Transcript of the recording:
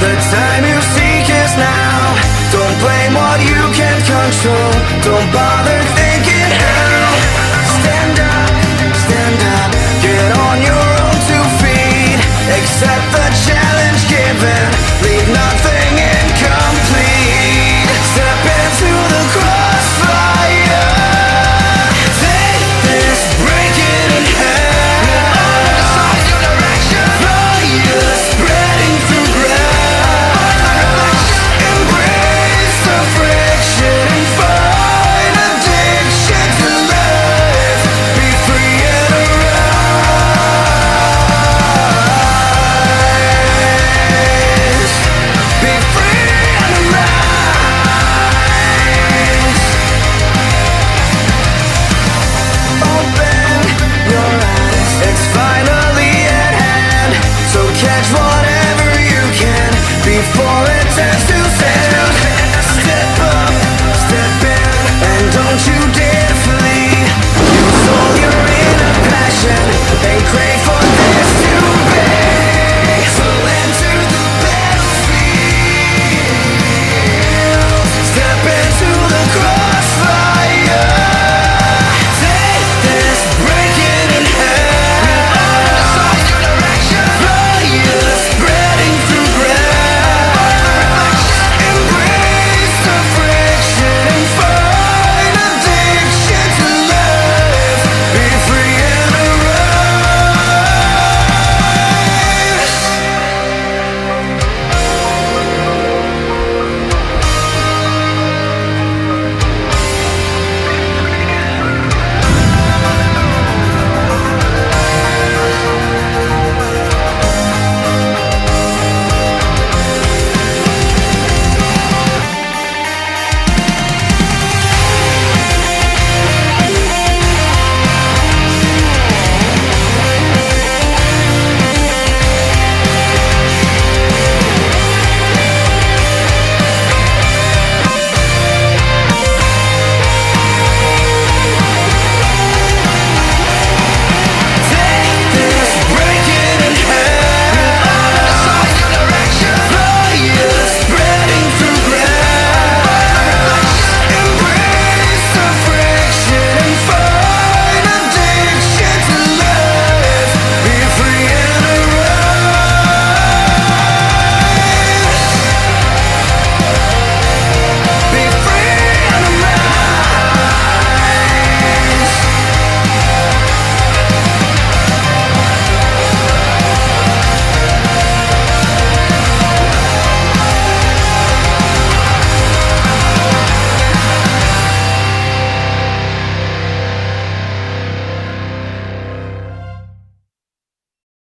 The time you seek is now. Don't blame what you can't control. Don't bother thinking how. Stand up, stand up. Get on your own two feet. Accept the challenge given. Leave nothing